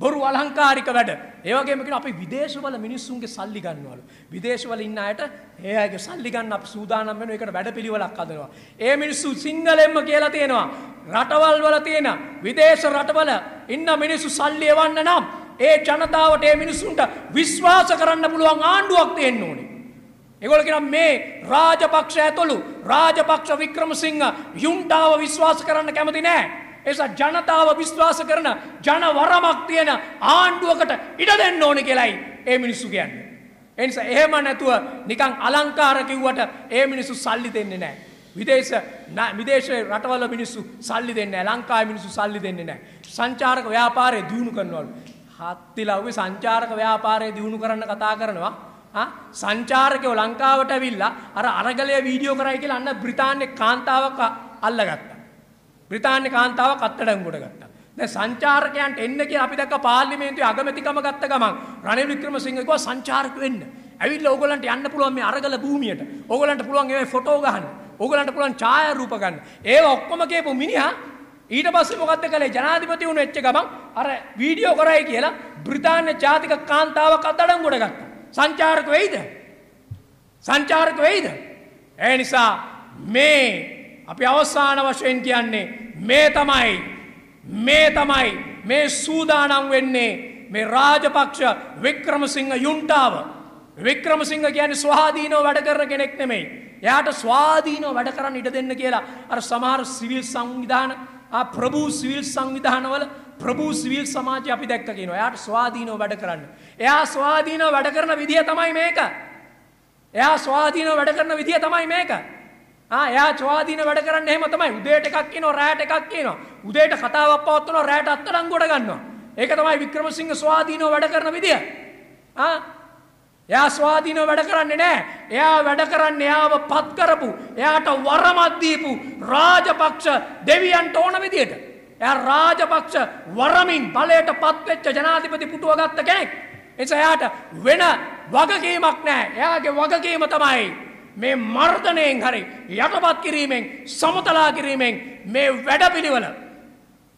බොරු අලංකාරික වැඩ. ඒ වගේම කියන අපි විදේශවල මිනිස්සුන්ගේ සල්ලි ගන්නවලු. විදේශවල ඉන්න අයට ඒ අයගේ සල්ලි ගන්න අපි සූදානම් වෙනවා. ඒකට වැඩපිළිවෙලක් හදනවා. ඒ මිනිස්සු සිංහලෙන්ම කියලා තියෙනවා. රටවල් වල තියෙන විදේශ රටවල ඉන්න මිනිස්සු සල්ලි එවන්න නම් ඒ ජනතාවට ඒ මිනිස්සුන්ට විශ්වාස කරන්න පුළුවන් ආණ්ඩුවක් තියෙන්න ඕනේ. ඒගොල්ලෝ කියනවා මේ රාජපක්ෂ ඇතුළු රාජපක්ෂ වික්‍රමසිංහ යුන්ටාව විශ්වාස කරන්න කැමති නෑ. එසා ජනතාව විශ්වාස කරන ජනවරමක් තියෙන ආණ්ඩුවකට ඉඩ දෙන්න ඕනේ කියලායි ඒ මිනිස්සු කියන්නේ. ඒ නිසා එහෙම නැතුව නිකන් අලංකාර කිව්වට ඒ මිනිස්සු සල්ලි දෙන්නේ නැහැ. විදේශ විදේශ රටවල මිනිස්සු සල්ලි දෙන්නේ නැහැ. ලංකාවේ මිනිස්සු සල්ලි දෙන්නේ නැහැ. සංචාරක ව්‍යාපාරය දියුණු කරනවලු. හත්තිලව්වේ සංචාරක ව්‍යාපාරය දියුණු කරන්න කතා කරනවා. සංචාරකයෝ ලංකාවට ඇවිල්ලා අර අරගලය වීඩියෝ කරයි කියලා අන්න බ්‍රිතාන්‍ය කාන්තාවක් අල්ලගත්තා. බ්‍රිතාන්‍ය කාන්තාවක් අත්අඩංගුවට ගත්තා. දැන් සංචාරකයන්ට එන්න කියලා අපි දැක්ක පාර්ලිමේන්තුවේ අගමැතිකම ගත්ත ගමන් රනිල් වික්‍රමසිංහ කිව්වා සංචාරක වෙන්න. ඇවිල්ලා ඕගොල්ලන්ට යන්න පුළුවන් මේ අරගල භූමියට. ඕගොල්ලන්ට පුළුවන් ඒ ෆොටෝ ගහන්න. ඕගොල්ලන්ට පුළුවන් ඡායාරූප ගන්න. ඒව ඔක්කොම කියපු මිනිහා ඊට පස්සේ මොකද්ද කළේ ජනාධිපති වුණ වෙච්ච ගමන් අර වීඩියෝ කරයි කියලා බ්‍රිතාන්‍ය ජාතික කාන්තාවක් අත්අඩංගුවට ගත්තා. සංචාරක වෙයිද? සංචාරක වෙයිද? ඒ නිසා මේ අපි අවසාන වශයෙන් කියන්නේ මේ තමයි මේ තමයි මේ සූදානම් වෙන්නේ මේ රාජපක්ෂ වික්‍රමසිංහ යුන්ටාව වික්‍රමසිංහ කියන්නේ ස්වාධීනව වැඩ කරන කෙනෙක් නෙමෙයි. එයාට ස්වාධීනව වැඩ කරන්න ඉඩ දෙන්න කියලා අර සමහර සිවිල් සංවිධාන ආ ප්‍රභූ සිවිල් සංවිධානවල ප්‍රභූ සිවිල් සමාජය අපි දැක්ක කියනවා. එයාට ස්වාධීනව වැඩ කරන්න. එයා ස්වාධීනව වැඩ කරන විදිය තමයි මේක. එයා ස්වාධීනව වැඩ කරන විදිය තමයි මේක. ආ එයා ස්වාධීන වැඩ කරන්න එහෙම තමයි. උදේට එකක් කියනවා රැයට එකක් කියනවා. උදේට කතාවක් පවත්වනවා රැයට අත්අඩංගුවට ගන්නවා. ඒක තමයි වික්‍රමසිංහ ස්වාධීනව වැඩ කරන විදිය. ආ එයා ස්වාධීනව වැඩ කරන්නේ නැහැ. එයා වැඩ කරන්නේ එයාව පත් කරපු, එයාට වරමක් දීපු රාජපක්ෂ දෙවියන්ට ඕන විදියට. එයා රාජපක්ෂ වරමින් බලයට පත් වෙච්ච ජනාධිපති පුටුව ගත්ත කෙනෙක්. එනිසා එයාට වෙන වගකීමක් නැහැ. එයාගේ වගකීම තමයි මේ මර්ධනයෙන් හරි යටපත් කිරීමෙන් සමතලා කිරීමෙන් මේ වැඩපිළිවෙල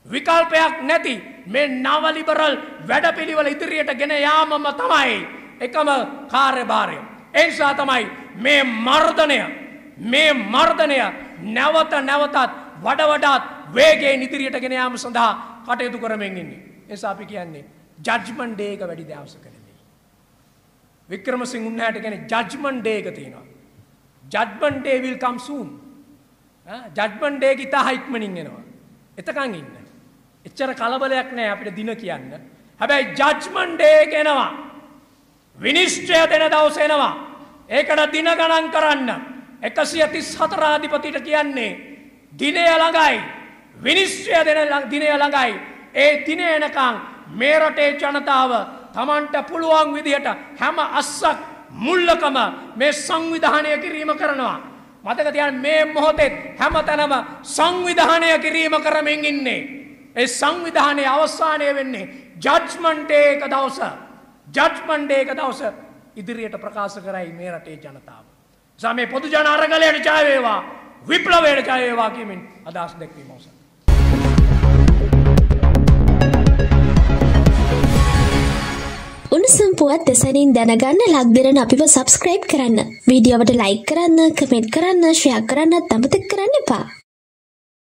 විකල්පයක් නැති මේ නවලිබරල් වැඩපිළිවෙල ඉදිරියට ගෙන යාමම තමයි එකම කාර්යභාරය. ඒ නිසා තමයි මේ මර්ධනය මේ මර්ධනය නැවත නැවතත් වඩ වඩාත් වේගයෙන් ඉදිරියට ගෙන යාම සඳහා කටයුතු කරමින් ඉන්නේ. ඒ නිසා අපි කියන්නේ ජජ්මන්ට් ඩේ එක වැඩි දවසකදී. වික්‍රමසිංහ උන්හාට කියන්නේ ජජ්මන්ට් ඩේ එක තියෙනවා. Judgment day will come soon. Judgment day කිතා ඉක්මනින් එනවා. එතකන් ඉන්න. එච්චර කලබලයක් නෑ අපිට දින කියන්න. හැබැයි ජඩ්මන්ට් ඩේ එනවා. විනිශ්චය දෙන දවස එනවා. ඒකට දින ගණන් කරන්න. 134 අධිපතිට කියන්නේ දිනය ළඟයි. විනිශ්චය දෙන දිනය ළඟයි. ඒ දින එනකන් මේ රටේ ජනතාව Tamanට පුළුවන් විදිහට හැම අස්සක් මුල්ලකම මේ සංවිධානය කිරීම කරනවා. මතක තියාගන්න මේ මොහොතේ හැමතැනම සංවිධානය කිරීම කරමින් ඉන්නේ. ඒ සංවිධානයේ අවසානය වෙන්නේ ජජ්මන්ට් ඩේ එක දවස. ජජ්මන්ට් ඩේ එක දවස ඉදිරියට ප්‍රකාශ කරයි මේ රටේ ජනතාව. නිසා මේ පොදු ජන අරගලයට ජය වේවා විප්ලවයට ජය වේවා කියමින් අදහස් දැක්වීම අවසන්. උණුසුම් පුවත් දෙසනින් දැනගන්න ලක්දරන අපිව සබස්ක්‍රයිබ් කරන්න. වීඩියෝවට ලයික් කරන්න කමෙන්ට් කරන්න ෂයා කරන්නත් අමතක කරන්න එපා.